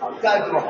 好，下一个。